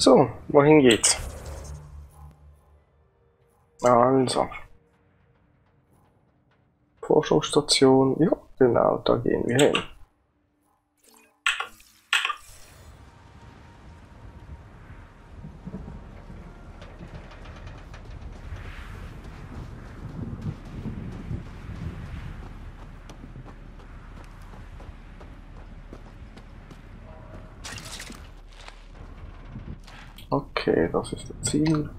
So, wohin geht's? Also. Forschungsstation. Ja, genau, da gehen wir hin. Okay, das ist das Ziel.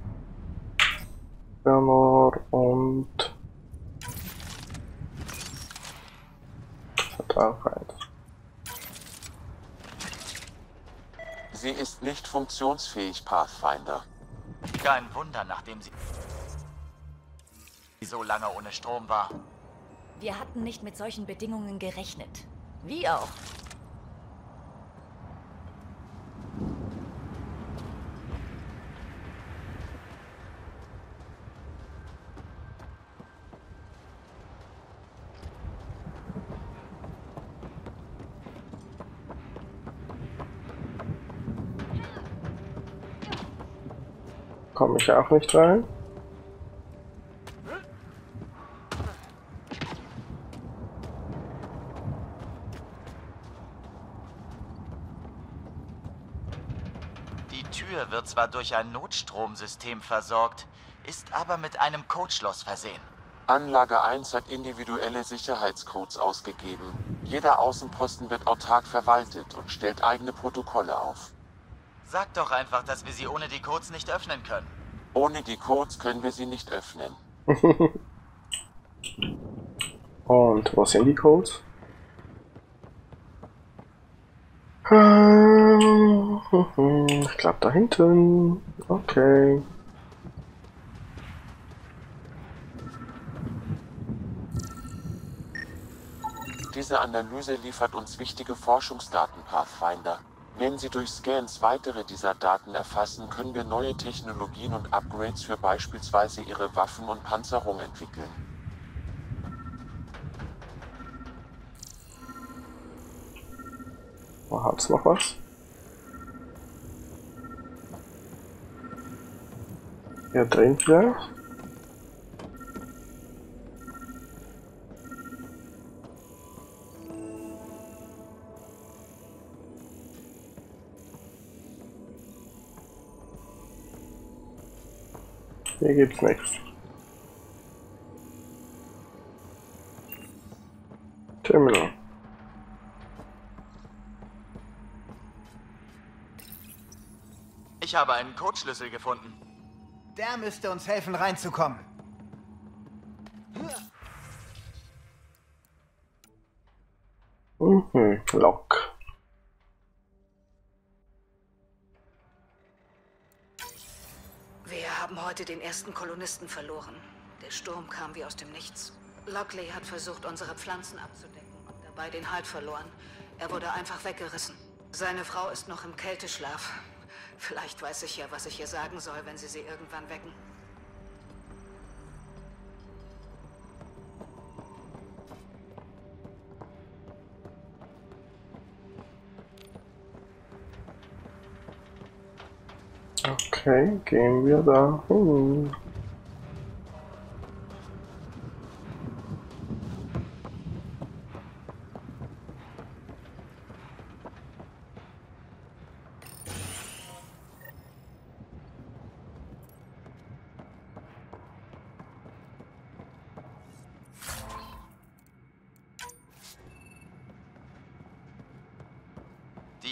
Bernard und hat auch eins. Sie ist nicht funktionsfähig, Pathfinder. Kein Wunder, nachdem sie so lange ohne Strom war. Wir hatten nicht mit solchen Bedingungen gerechnet. Wie auch. Komme ich auch nicht rein. Die Tür wird zwar durch ein Notstromsystem versorgt, ist aber mit einem Codeschloss versehen. Anlage 1 hat individuelle Sicherheitscodes ausgegeben. Jeder Außenposten wird autark verwaltet und stellt eigene Protokolle auf. Sag doch einfach, dass wir sie ohne die Codes nicht öffnen können. Ohne die Codes können wir sie nicht öffnen. Und wo sind die Codes? Ähm, Ich glaube da hinten. Okay. Diese Analyse liefert uns wichtige Forschungsdaten, Pathfinder. Wenn Sie durch Scans weitere dieser Daten erfassen, können wir neue Technologien und Upgrades für beispielsweise Ihre Waffen und Panzerung entwickeln. Wo hat's noch was? Hier drin vielleicht? Hier gibt's nichts. Terminal. Ich habe einen Codeschlüssel gefunden. Der müsste uns helfen, reinzukommen. Mhm, Lock. Heute den ersten Kolonisten verloren. Der Sturm kam wie aus dem Nichts. Lockley hat versucht, unsere Pflanzen abzudecken und dabei den Halt verloren. Er wurde einfach weggerissen. Seine Frau ist noch im Kälteschlaf. Vielleicht weiß ich ja, was ich ihr sagen soll, wenn sie sie irgendwann wecken. Okay, gehen wir da hin.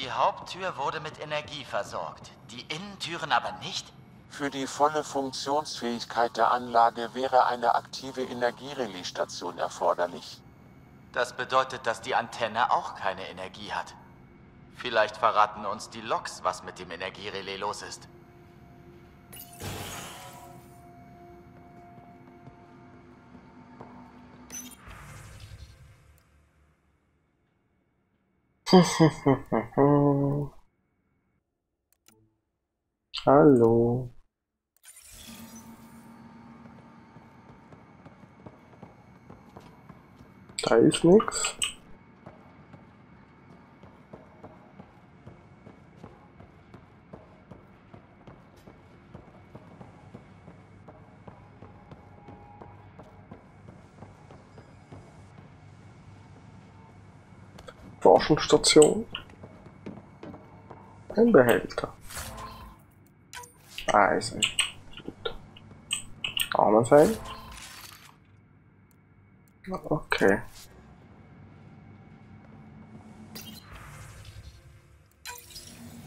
Die Haupttür wurde mit Energie versorgt, die Innentüren aber nicht? Für die volle Funktionsfähigkeit der Anlage wäre eine aktive Energierelaisstation erforderlich. Das bedeutet, dass die Antenne auch keine Energie hat. Vielleicht verraten uns die Loks, was mit dem Energierelais los ist. Hallo. Da ist nichts. Forschungsstation. Ein Behälter. Eisen. Gut. Armenseil. Okay.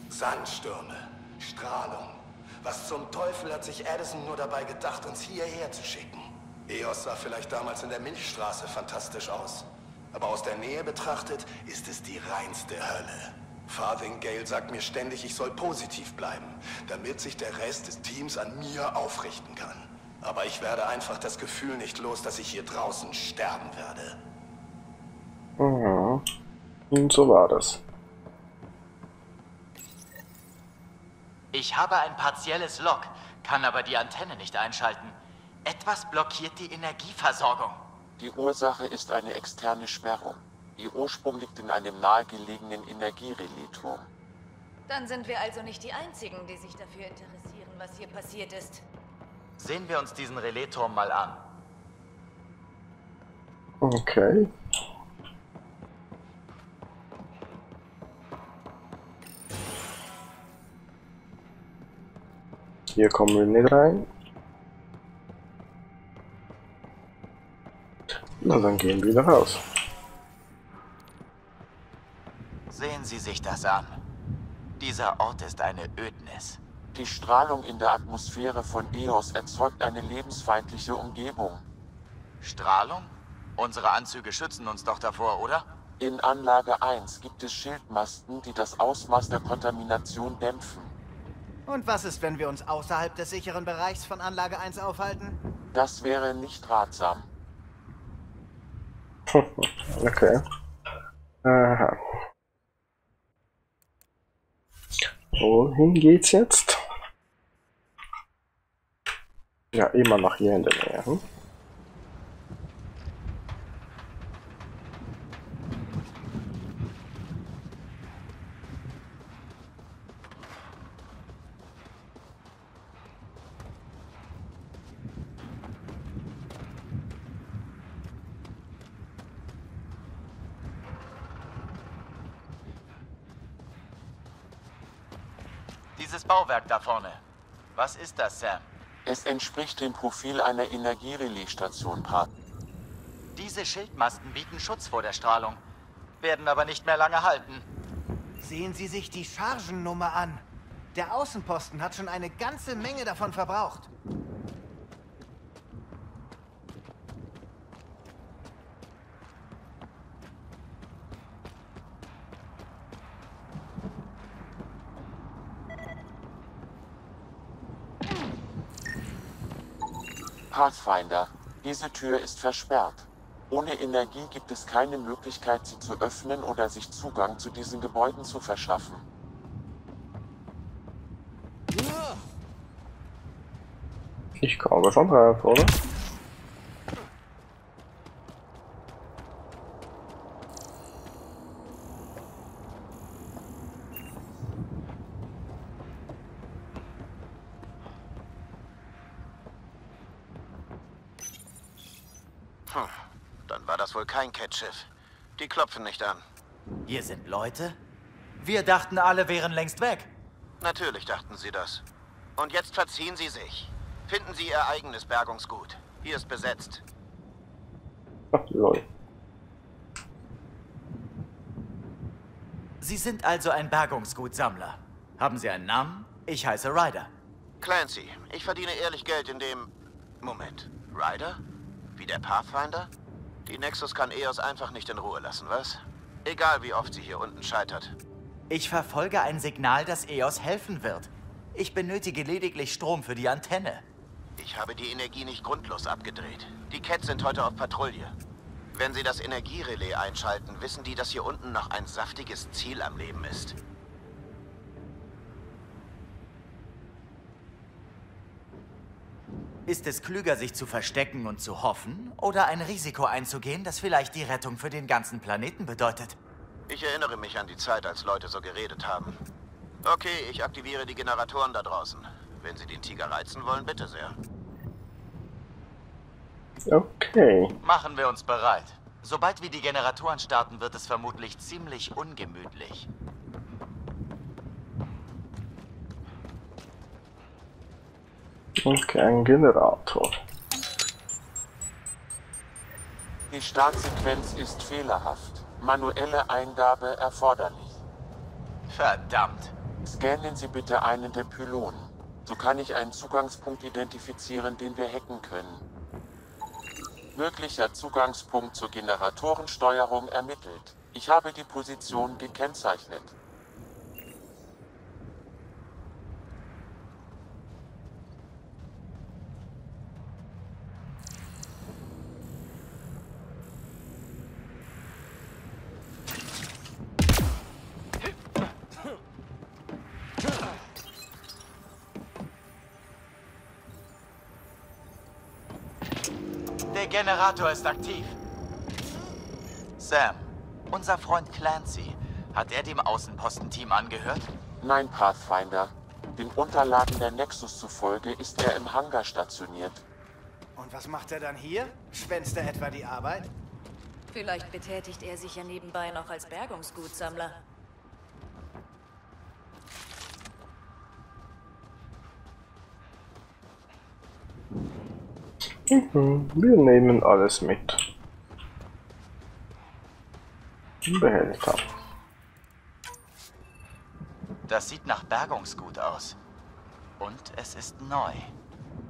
Sandstürme, Strahlung. Was zum Teufel hat sich Addison nur dabei gedacht, uns hierher zu schicken? Eos sah vielleicht damals in der Milchstraße fantastisch aus. Aber aus der Nähe betrachtet ist es die reinste Hölle. Farthingale sagt mir ständig, ich soll positiv bleiben, damit sich der Rest des Teams an mir aufrichten kann. Aber ich werde einfach das Gefühl nicht los, dass ich hier draußen sterben werde. Mhm. Und so war das. Ich habe ein partielles Lock, kann aber die Antenne nicht einschalten. Etwas blockiert die Energieversorgung. Die Ursache ist eine externe Sperrung. Ihr Ursprung liegt in einem nahegelegenen Energierelaisturm. Dann sind wir also nicht die Einzigen, die sich dafür interessieren, was hier passiert ist. Sehen wir uns diesen Relaisturm mal an. Okay. Hier kommen wir nicht rein. Na, dann gehen wir wieder raus. Sehen Sie sich das an. Dieser Ort ist eine Ödnis. Die Strahlung in der Atmosphäre von Eos erzeugt eine lebensfeindliche Umgebung. Strahlung? Unsere Anzüge schützen uns doch davor, oder? In Anlage 1 gibt es Schildmasten, die das Ausmaß der Kontamination dämpfen. Und was ist, wenn wir uns außerhalb des sicheren Bereichs von Anlage 1 aufhalten? Das wäre nicht ratsam. okay. Aha. Wohin geht's jetzt? Ja, immer noch hier in der Nähe. Hm? Bauwerk da vorne. Was ist das, Sam? Es entspricht dem Profil einer Energierelaisstation, Pat. Diese Schildmasten bieten Schutz vor der Strahlung, werden aber nicht mehr lange halten. Sehen Sie sich die Chargennummer an. Der Außenposten hat schon eine ganze Menge davon verbraucht. Pathfinder, diese Tür ist versperrt. Ohne Energie gibt es keine Möglichkeit, sie zu öffnen oder sich Zugang zu diesen Gebäuden zu verschaffen. Ich komme schon drauf, oder? Kein Catch-Schiff. Die klopfen nicht an. Hier sind Leute? Wir dachten, alle wären längst weg. Natürlich dachten sie das. Und jetzt verziehen sie sich. Finden sie ihr eigenes Bergungsgut. Hier ist besetzt. Ach, lol. Sie sind also ein Bergungsgutsammler. Haben Sie einen Namen? Ich heiße Ryder. Clancy, ich verdiene ehrlich Geld in dem... Moment. Ryder? Wie der Pathfinder? Die Nexus kann Eos einfach nicht in Ruhe lassen, was? Egal wie oft sie hier unten scheitert. Ich verfolge ein Signal, das EOS helfen wird. Ich benötige lediglich Strom für die Antenne. Ich habe die Energie nicht grundlos abgedreht. Die Cats sind heute auf Patrouille. Wenn sie das Energierelais einschalten, wissen die, dass hier unten noch ein saftiges Ziel am Leben ist. Ist es klüger, sich zu verstecken und zu hoffen, oder ein Risiko einzugehen, das vielleicht die Rettung für den ganzen Planeten bedeutet? Ich erinnere mich an die Zeit, als Leute so geredet haben. Okay, ich aktiviere die Generatoren da draußen. Wenn Sie den Tiger reizen wollen, bitte sehr. Okay. Machen wir uns bereit. Sobald wir die Generatoren starten, wird es vermutlich ziemlich ungemütlich. Okay, ein Generator. Die Startsequenz ist fehlerhaft. Manuelle Eingabe erforderlich. Verdammt. Scannen Sie bitte einen der Pylonen. So kann ich einen Zugangspunkt identifizieren, den wir hacken können. Möglicher Zugangspunkt zur Generatorensteuerung ermittelt. Ich habe die Position gekennzeichnet. Generator ist aktiv. Sam, unser Freund Clancy, hat er dem Außenpostenteam angehört? Nein, Pathfinder. Den Unterlagen der Nexus zufolge ist er im Hangar stationiert. Und was macht er dann hier? Schwänzt er etwa die Arbeit? Vielleicht betätigt er sich ja nebenbei noch als Bergungsgutsammler. Wir nehmen alles mit. Behälter. Das sieht nach Bergungsgut aus. Und es ist neu.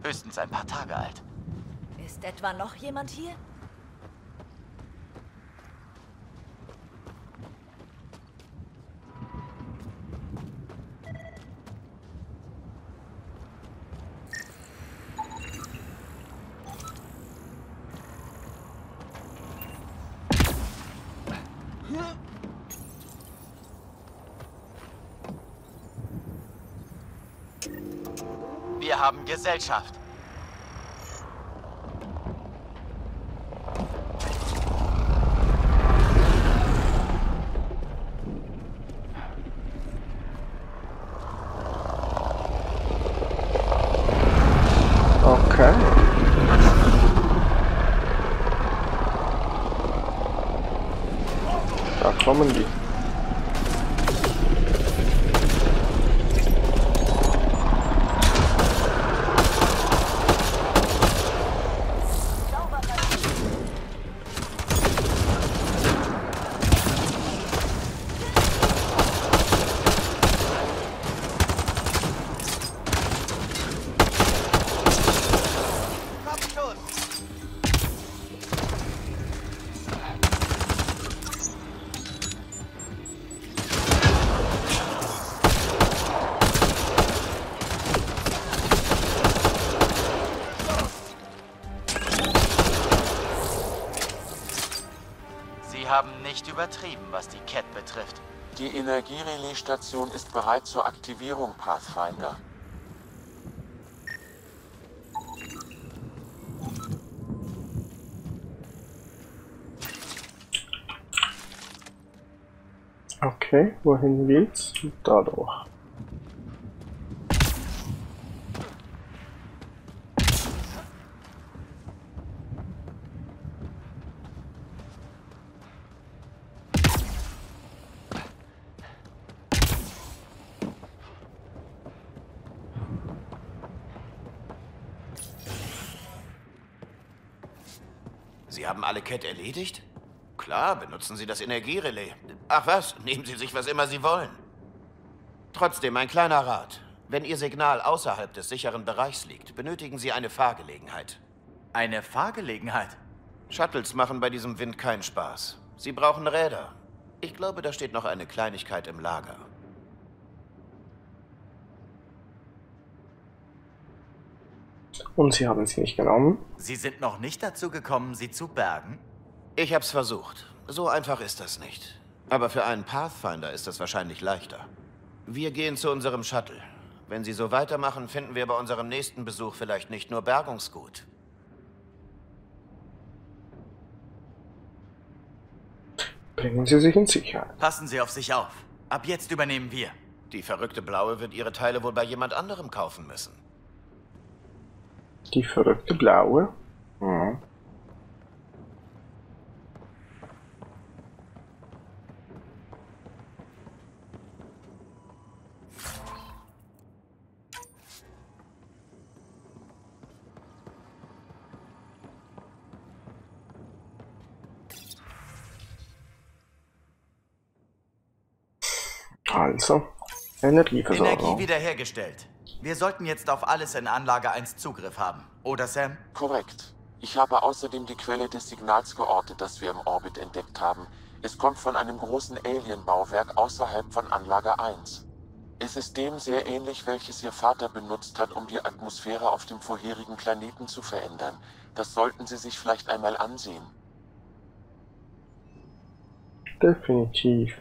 Höchstens ein paar Tage alt. Ist etwa noch jemand hier? Wir haben Gesellschaft. Übertrieben, was die Cat betrifft. Die Energierelaisstation ist bereit zur Aktivierung, Pathfinder. Okay, wohin geht's? Dadurch. Sie haben alle Cat erledigt? Klar, benutzen Sie das Energierelais. Ach was, nehmen Sie sich was immer Sie wollen. Trotzdem ein kleiner Rat. Wenn Ihr Signal außerhalb des sicheren Bereichs liegt, benötigen Sie eine Fahrgelegenheit. Eine Fahrgelegenheit. Shuttles machen bei diesem Wind keinen Spaß. Sie brauchen Räder. Ich glaube, da steht noch eine Kleinigkeit im Lager. Und sie haben sie nicht genommen. Sie sind noch nicht dazu gekommen, sie zu bergen? Ich hab's versucht. So einfach ist das nicht. Aber für einen Pathfinder ist das wahrscheinlich leichter. Wir gehen zu unserem Shuttle. Wenn Sie so weitermachen, finden wir bei unserem nächsten Besuch vielleicht nicht nur Bergungsgut. Bringen sie sich in Sicherheit. Passen Sie auf sich auf. Ab jetzt übernehmen wir. Die verrückte Blaue wird ihre Teile wohl bei jemand anderem kaufen müssen. Die verrückte Blaue. Ja. Also, Energieversorgung. Energie wiederhergestellt. Wir sollten jetzt auf alles in Anlage 1 Zugriff haben. Oder Sam? Korrekt. Ich habe außerdem die Quelle des Signals geortet, das wir im Orbit entdeckt haben. Es kommt von einem großen Alien-Bauwerk außerhalb von Anlage 1. Es ist dem sehr ähnlich, welches Ihr Vater benutzt hat, um die Atmosphäre auf dem vorherigen Planeten zu verändern. Das sollten Sie sich vielleicht einmal ansehen. Definitiv.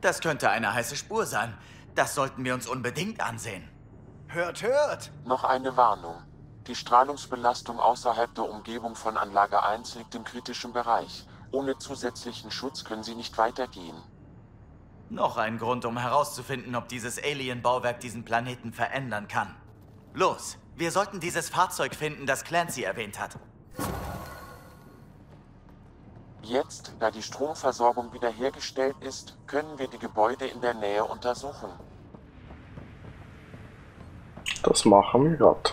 Das könnte eine heiße Spur sein. Das sollten wir uns unbedingt ansehen. Hört, hört! Noch eine Warnung. Die Strahlungsbelastung außerhalb der Umgebung von Anlage 1 liegt im kritischen Bereich. Ohne zusätzlichen Schutz können Sie nicht weitergehen. Noch ein Grund, um herauszufinden, ob dieses Alien-Bauwerk diesen Planeten verändern kann. Los, wir sollten dieses Fahrzeug finden, das Clancy erwähnt hat. Jetzt, da die Stromversorgung wiederhergestellt ist, können wir die Gebäude in der Nähe untersuchen. Das machen wir gerade.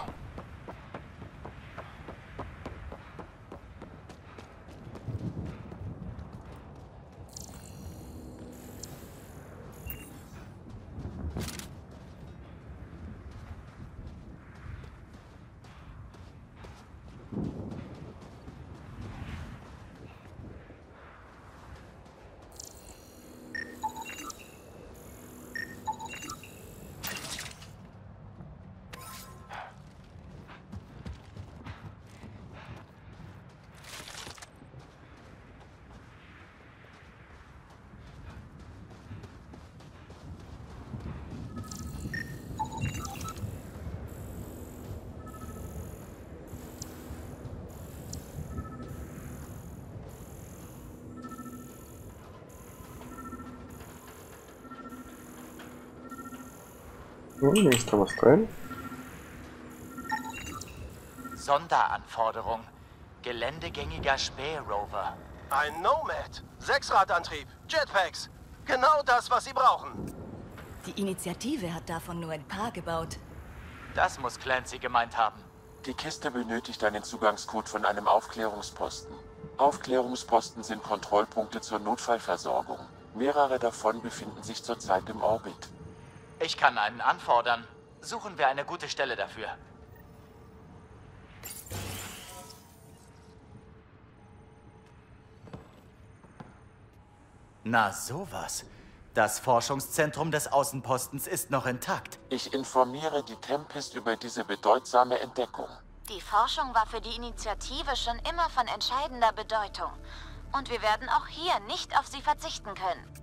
Hm, ist da was drin? Sonderanforderung. Geländegängiger Spährover. Ein Nomad. Sechsradantrieb. Jetpacks. Genau das, was Sie brauchen. Die Initiative hat davon nur ein paar gebaut. Das muss Clancy gemeint haben. Die Kiste benötigt einen Zugangscode von einem Aufklärungsposten. Aufklärungsposten sind Kontrollpunkte zur Notfallversorgung. Mehrere davon befinden sich zurzeit im Orbit. Ich kann einen anfordern. Suchen wir eine gute Stelle dafür. Na sowas. Das Forschungszentrum des Außenpostens ist noch intakt. Ich informiere die Tempest über diese bedeutsame Entdeckung. Die Forschung war für die Initiative schon immer von entscheidender Bedeutung. Und wir werden auch hier nicht auf sie verzichten können.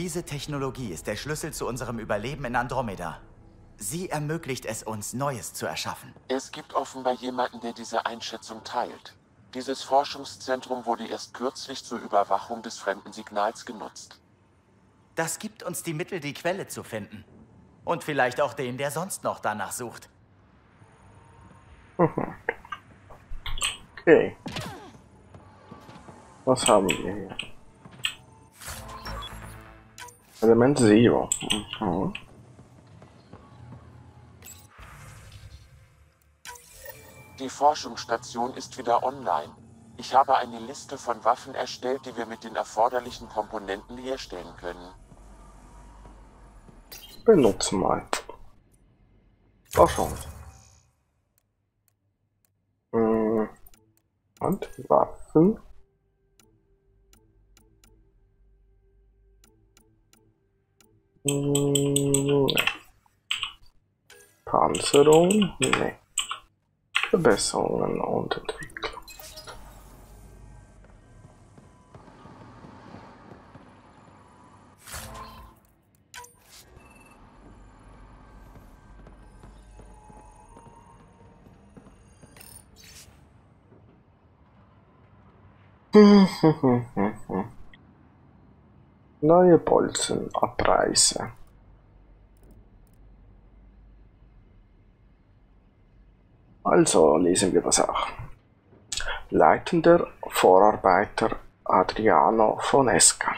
Diese Technologie ist der Schlüssel zu unserem Überleben in Andromeda. Sie ermöglicht es uns, Neues zu erschaffen. Es gibt offenbar jemanden, der diese Einschätzung teilt. Dieses Forschungszentrum wurde erst kürzlich zur Überwachung des fremden Signals genutzt. Das gibt uns die Mittel, die Quelle zu finden. Und vielleicht auch den, der sonst noch danach sucht. Okay. Was haben wir hier? Element Zero. Mhm. Die Forschungsstation ist wieder online. Ich habe eine Liste von Waffen erstellt, die wir mit den erforderlichen Komponenten herstellen können. Benutzen mal. Forschung. Hm. Und Waffen. Hm, nee. Panzerung? Nee. Verbesserungen und Entwicklung. Neue Bolzen abreißen. Also lesen wir das auch. Leitender Vorarbeiter Adriano Fonesca.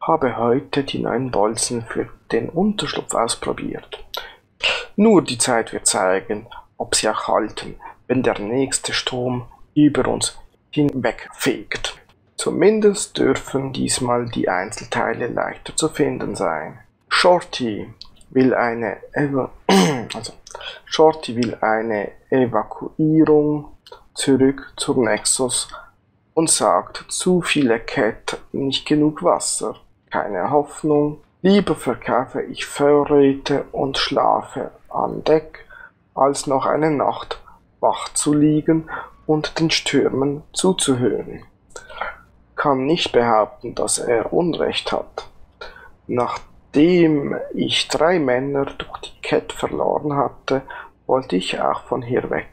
Habe heute die neuen Bolzen für den Unterschlupf ausprobiert. Nur die Zeit wird zeigen, ob sie auch halten, wenn der nächste Sturm über uns hinwegfegt. Zumindest dürfen diesmal die Einzelteile leichter zu finden sein. Shorty will eine Eva also Shorty will eine Evakuierung zurück zur Nexus und sagt zu viele Cat, nicht genug Wasser, keine Hoffnung. Lieber verkaufe ich Vorräte und schlafe an Deck, als noch eine Nacht wach zu liegen und den Stürmen zuzuhören. Kann nicht behaupten, dass er Unrecht hat. Nachdem ich drei Männer durch die Cat verloren hatte, wollte ich auch von hier weg.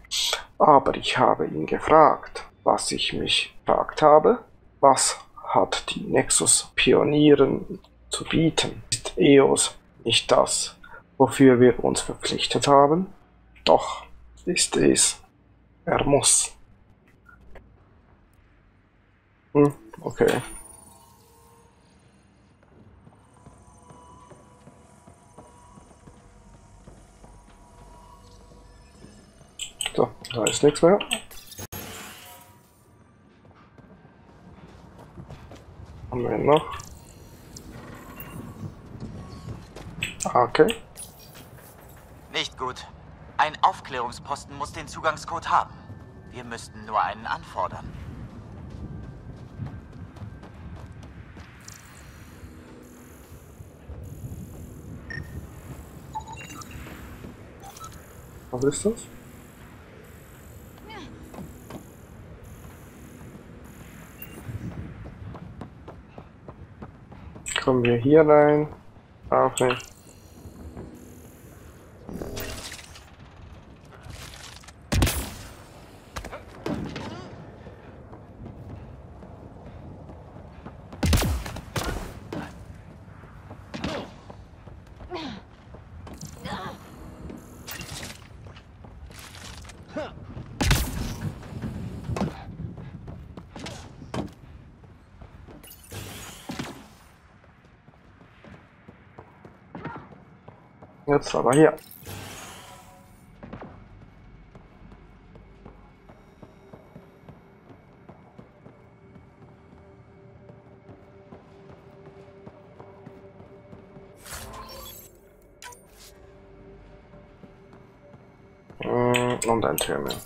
Aber ich habe ihn gefragt, was ich mich gefragt habe, was hat die Nexus Pionieren zu bieten? Ist EOS nicht das, wofür wir uns verpflichtet haben? Doch, ist es. Er muss. Hm, okay. So, da ist nichts mehr. Haben wir noch? Ah, Okay. Nicht gut. Ein Aufklärungsposten muss den Zugangscode haben. Wir müssten nur einen anfordern. Was ist das? Kommen wir hier rein? Auch nicht. Aber hier. Mm, Und ein Terminal.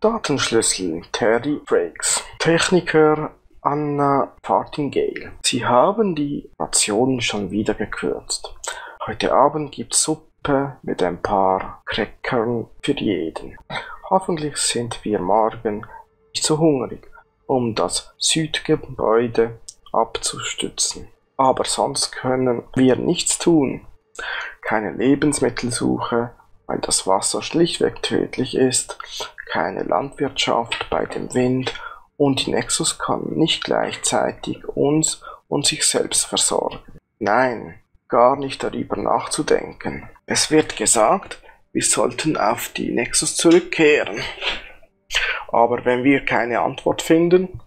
Datenschlüssel Terry Frakes. Techniker Anna Fartingale. Sie haben die Rationen schon wieder gekürzt. Heute Abend gibt's Suppe mit ein paar Crackern für jeden. Hoffentlich sind wir morgen nicht so hungrig, um das Südgebäude abzustützen. Aber sonst können wir nichts tun. Keine Lebensmittelsuche, weil das Wasser schlichtweg tödlich ist, keine Landwirtschaft bei dem Wind und die Nexus kann nicht gleichzeitig uns und sich selbst versorgen. Nein, gar nicht darüber nachzudenken. Es wird gesagt, wir sollten auf die Nexus zurückkehren. Aber wenn wir keine Antwort finden,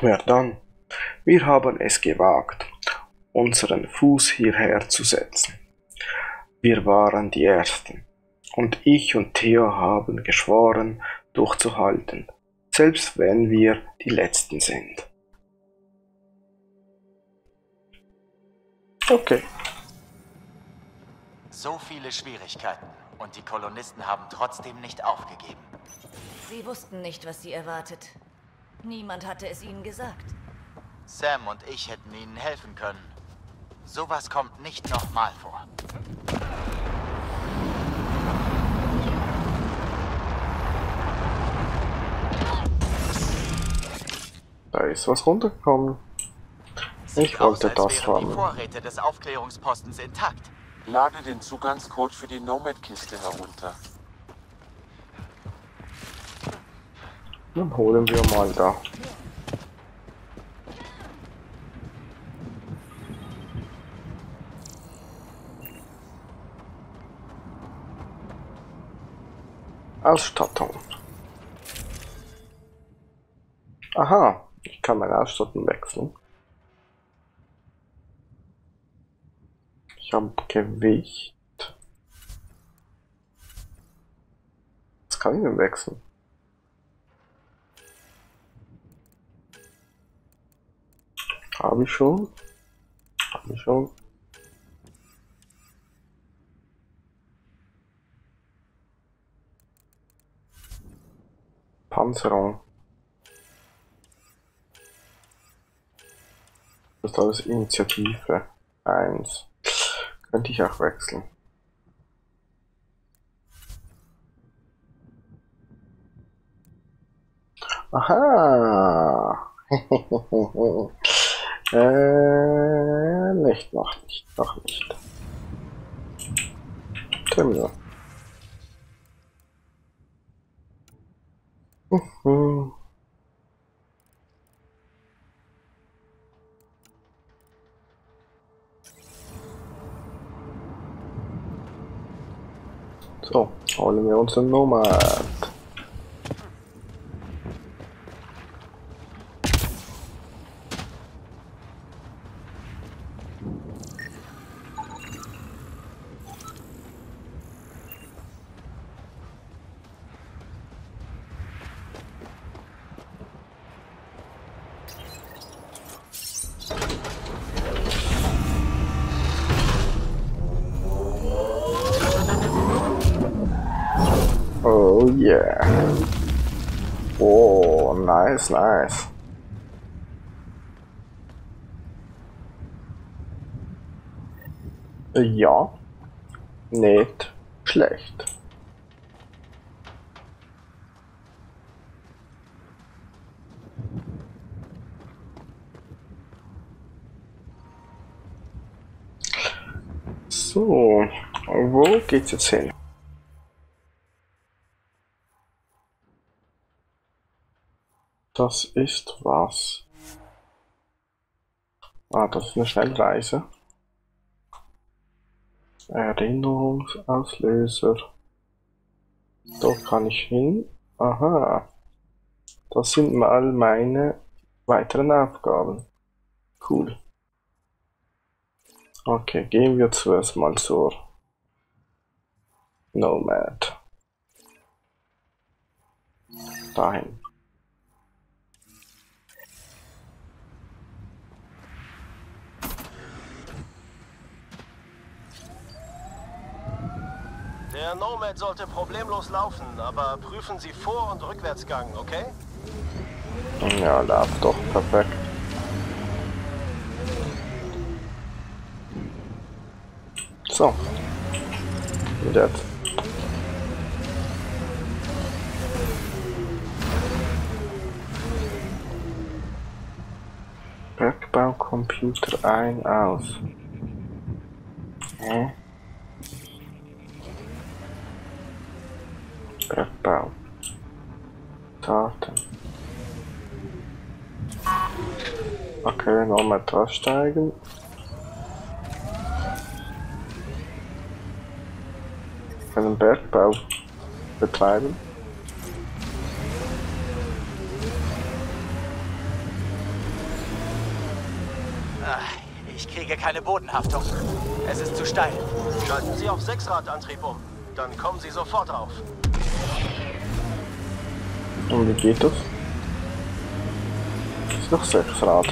wer dann? Wir haben es gewagt, unseren Fuß hierher zu setzen. Wir waren die Ersten. Und ich und Theo haben geschworen, durchzuhalten, selbst wenn wir die Letzten sind. Okay. So viele Schwierigkeiten. Und die Kolonisten haben trotzdem nicht aufgegeben. Sie wussten nicht, was sie erwartet. Niemand hatte es ihnen gesagt. Sam und ich hätten ihnen helfen können. Sowas kommt nicht nochmal vor. Da ist was runtergekommen. Ich Sieht wollte aus, als das wären die haben. Vorräte des Aufklärungspostens intakt. Lade den Zugangscode für die Nomad-Kiste herunter. Dann holen wir mal da. Ausstattung. Aha, Ausstattung wechseln. Ich habe Gewicht. Das kann ich mir wechseln. Habe ich schon. Habe ich schon. Panzerung. Das ist alles Initiative. Eins. Könnte ich auch wechseln. Aha. äh, nicht, noch nicht, noch nicht. Terminal. Mhm. So, holen wir uns einen Nomad. Nice, nice. Ja, nicht schlecht. So, wo geht's jetzt hin? Das ist was? Ah, das ist eine Schnellreise. Erinnerungsauslöser. Dort kann ich hin. Aha. Das sind mal meine weiteren Aufgaben. Cool. Okay, gehen wir zuerst mal zur Nomad. Dahin. Der Nomad sollte problemlos laufen, aber prüfen Sie Vor- und Rückwärtsgang, okay? Ja, läuft doch perfekt. So. Wie jetzt? Bergbaucomputer ein, aus. Draufsteigen. Einen Bergbau betreiben. Ich kriege keine Bodenhaftung. Es ist zu steil. Schalten Sie auf Sechsradantrieb um. Dann kommen Sie sofort auf. Und wie geht das? Ist noch sechs Rad.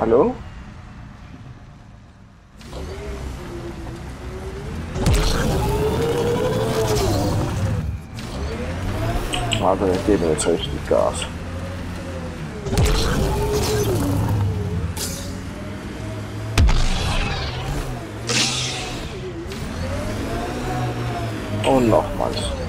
Hallo? Also wir geben jetzt richtig Gas. Und nochmals.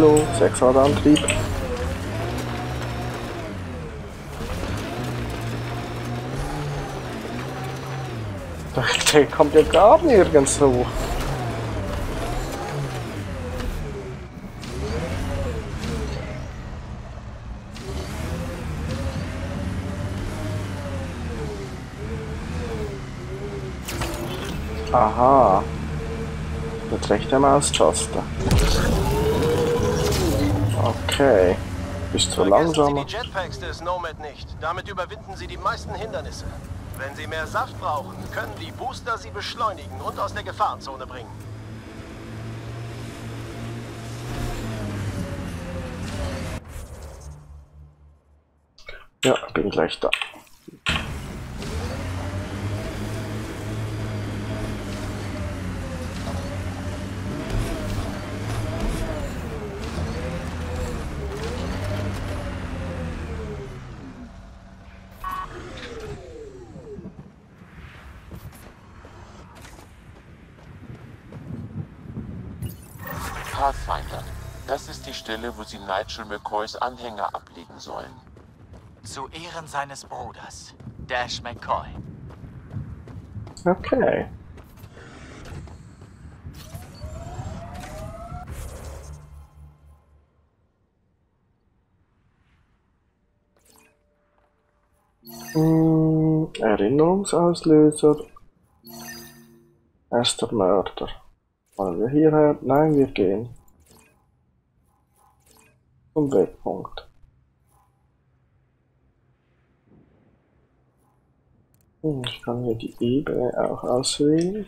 Hallo, Sechsradantrieb. Der kommt ja gar nirgends hoch. Aha. Mit rechter Maustaste. Okay. Bist du langsamer? Sie die Jetpacks des Nomad nicht. Damit überwinden Sie die meisten Hindernisse. Wenn Sie mehr Saft brauchen, können die Booster Sie beschleunigen und aus der Gefahrenzone bringen. Ja, bin gleich da. Das ist die Stelle, wo Sie Nigel McCoys Anhänger ablegen sollen. Zu Ehren seines Bruders, Dash McCoy. Okay. Hm, Erinnerungsauslöser. Erster Mörder. Wollen wir hierher? Nein, wir gehen. Zum Wegpunkt. Hm, Ich kann hier die Ebene auch auswählen.